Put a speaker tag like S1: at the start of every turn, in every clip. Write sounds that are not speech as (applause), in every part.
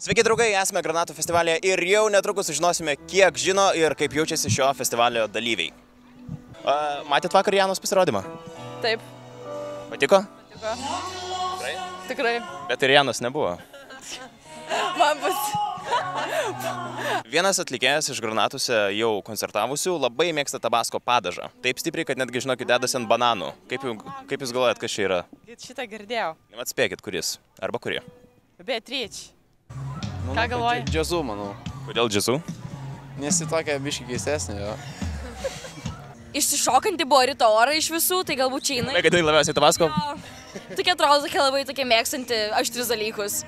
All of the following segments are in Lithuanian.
S1: Sveiki draugai, esame Granatų festivalėje ir jau netrukus sužinosime, kiek žino ir kaip jaučiasi šio festivalio dalyviai. A, matėt vakar Janos pasirodymą?
S2: Taip,
S1: Patiko?
S2: tikrai. Tikrai.
S1: Bet ir Janos nebuvo. (laughs)
S2: Man bus.
S1: Vienas atlikėjas iš Granatuose jau koncertavusių labai mėgsta tabasko padažą. Taip stipriai, kad netgi žinokit, dedasi ant bananų. Kaip, kaip jūs galvojat, kas čia yra?
S2: Šitą girdėjau.
S1: Atspėkit, kuris. Arba kurie.
S2: Beatrič. Ką galvoji?
S3: Džiazu, manau.
S1: Kodėl džiazu?
S3: Nes į tokią biškį keistesnį jo. (laughs)
S4: Išsišokanti buvo ryto orą iš visų, tai galbūt čia jinai.
S1: Tai kad tai labiausiai tabasko?
S4: Tokia atrodo tokia labai tokia mėgstanti aštrius dalykus.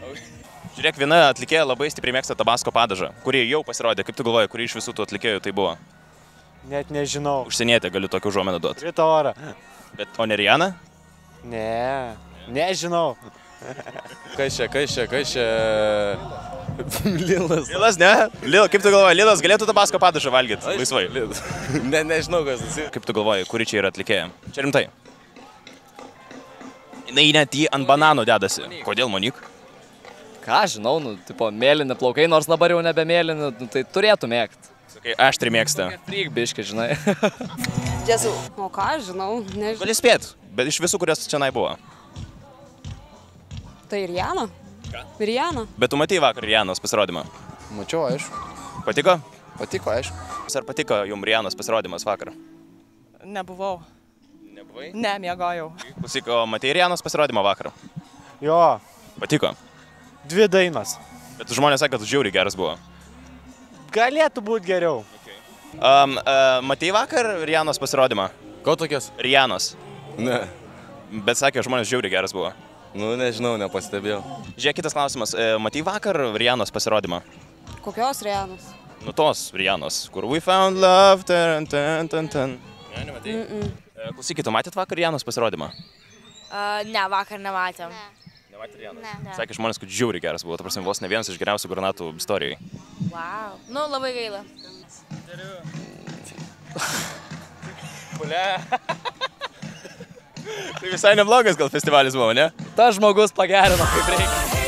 S1: Žiūrėk, viena atlikėja labai stipriai mėgsta tabasko padažą, kuri jau pasirodė. Kaip tu galvoji, kuri iš visų tų atlikėjų tai buvo?
S5: Net nežinau.
S1: Užsienietė, galiu tokių užuomenų duoti.
S5: Ryto orą.
S1: Bet o ne Rijana?
S5: Ne, nežinau.
S3: Kas čia, kas čia, kas čia. (laughs) Lilas.
S1: Lilas, ne? Lil, kaip tu galvoji, Lilas galėtų tabasko padažą valgyti laisvai?
S3: Ne, nežinau, kas tas.
S1: Kaip tu galvoji, kuri čia yra atlikėja? Čia rimtai. Jis net jį ant bananų dedasi. Kodėl, Monik?
S6: Ką žinau, nu, tipo, mėlyni plaukai, nors dabar jau nebe mėlyni, nu, tai turėtų mėgti.
S1: Sakai, aštri mėgsta.
S6: Fryk biški, žinai. (laughs)
S7: Džiazu. O ką, žinau, nežinau.
S1: Gali spėt, bet iš visų, kurios čia buvo.
S7: Tai ir Jana. Ir Jana.
S1: Bet tu matei vakar Rijanos pasirodymą.
S3: Mačiau, aišku.
S1: Patiko?
S3: Patiko, aišku.
S1: Ar patiko jums Rijanos pasirodymas vakar?
S2: Nebuvau.
S1: Nebuvai.
S2: Ne, miegojau.
S1: Klausyk, o matei Rijanos pasirodymą vakar?
S5: Jo,
S1: Patiko.
S5: dvi dainos.
S1: Bet žmonės sakė, kad žiauriai geras buvo.
S5: Galėtų būti geriau.
S1: Um, uh, matei vakar Rijanos pasirodymą?
S3: Ko tokias?
S1: Rijanos.
S3: Ne.
S1: Bet sakė, žmonės žiauriai geras buvo.
S3: Nu, nežinau, nepastebėjau.
S1: Žiūrėk, kitas klausimas. E, Matei vakar Rijanos pasirodymą?
S7: Kokios Rianos?
S1: Nu tos Rijanos, kur We Found Love. Ten, ten, ten, ten. Ne, nematei.
S7: Mm -mm.
S1: E, Klausykit, tu matėt vakar Rijanos pasirodymą?
S4: Uh, ne, vakar nematėm.
S1: Nematėt Rijanos?
S4: Ne, ne.
S1: Sakė žmonės, kad žiauriai geras buvo. Ta prasme, vos ne vienas iš geriausių granatų istorijai.
S4: Wow. Nu, labai gaila. (laughs)
S1: Tai visai neblogas gal festivalis buvo, ne?
S6: Tas žmogus pagerino kaip reikia.